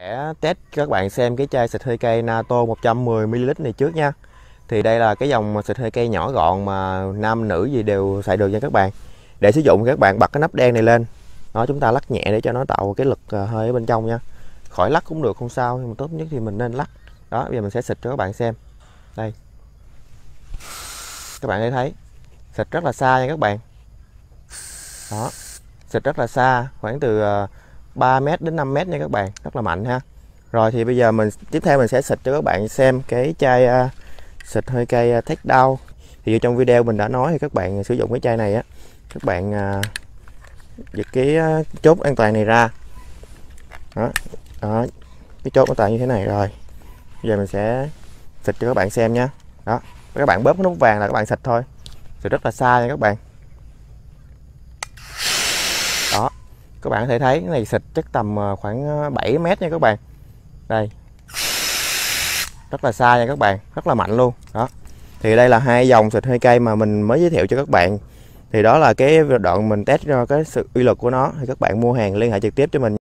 sẽ test các bạn xem cái chai xịt hơi cây NATO 110ml này trước nha. Thì đây là cái dòng xịt hơi cây nhỏ gọn mà nam nữ gì đều xài được nha các bạn. Để sử dụng các bạn bật cái nắp đen này lên. Đó chúng ta lắc nhẹ để cho nó tạo cái lực ờ, hơi ở bên trong nha. Khỏi lắc cũng được, không sao, nhưng mà tốt nhất thì mình nên lắc. Đó, bây giờ mình sẽ xịt cho các bạn xem. Đây. Các bạn thấy thấy, xịt rất là xa nha các bạn. Đó. Xịt rất là xa, khoảng từ ờ, 3 mét đến 5 mét nha các bạn rất là mạnh ha. Rồi thì bây giờ mình tiếp theo mình sẽ xịt cho các bạn xem cái chai uh, xịt hơi cây uh, thách đau thì trong video mình đã nói thì các bạn sử dụng cái chai này á các bạn uh, giật cái uh, chốt an toàn này ra. Đó, đó cái chốt an toàn như thế này rồi. Bây giờ mình sẽ xịt cho các bạn xem nha đó các bạn bóp cái nút vàng là các bạn xịt thôi. Xịt rất là xa nha các bạn đó các bạn có thể thấy, cái này xịt chắc tầm ờ, khoảng ờ, 7 mét nha các bạn. Đây. Rất là xa nha các bạn, rất là mạnh luôn. Đó. Thì đây là hai dòng xịt hơi cây mà mình mới giới thiệu cho các bạn. Thì đó là cái đoạn mình test cho cái sự uy lực của nó. Thì các bạn mua hàng liên hệ trực tiếp cho mình.